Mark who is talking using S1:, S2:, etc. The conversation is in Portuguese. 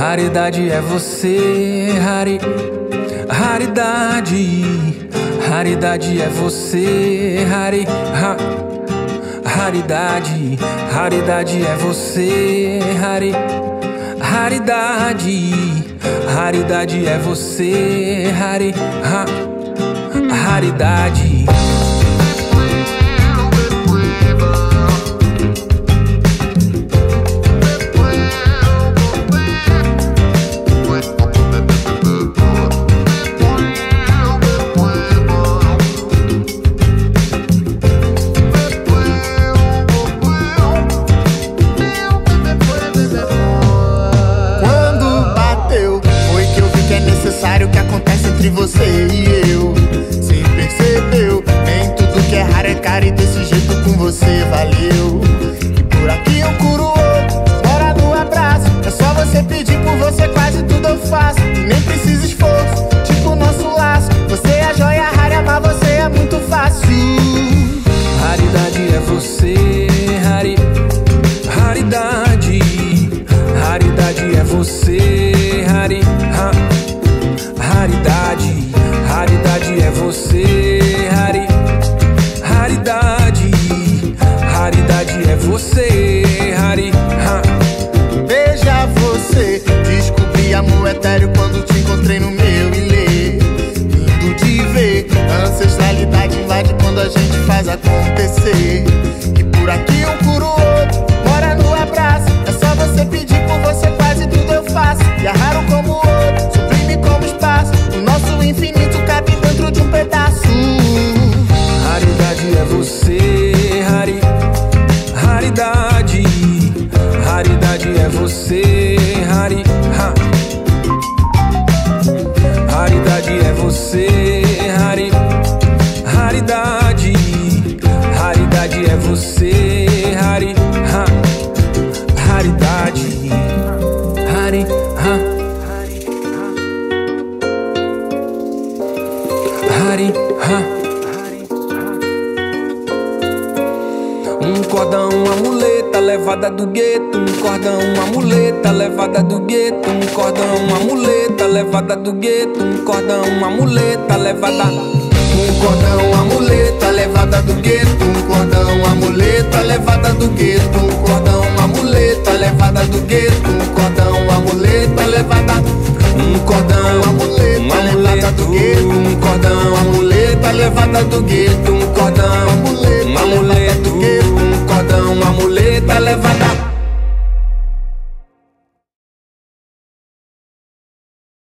S1: Raridade é você, rari, raridade. Raridade é você, rari, ra, raridade. Raridade é você, rari, raridade. Raridade é você, rari, ra, raridade.
S2: Você e eu. Se percebeu, nem tudo que é raro é caro e desse jeito com você valeu. E por aqui eu curo outro, bora no abraço. É só você pedir por você, quase tudo eu faço. E nem precisa esforço, você, você,
S1: rari, ra. Raridade é você, rari, raridade. Raridade é você, rari, ra. Raridade, rari, ra. Hari, ha. Um cordão, uma muleta levada do gueto. Um cordão, uma muleta levada do gueto. Um cordão, uma muleta levada do gueto. Um cordão, uma muleta levada. Um cordão, uma muleta levada do gueto. Um cordão, uma muleta levada do gueto. Um cordão, uma muleta levada do gueto. Um cordão, uma muleta levada. Um cordão, uma muleta levada do gueto. Um cordão, uma muleta levada do gueto. Havana.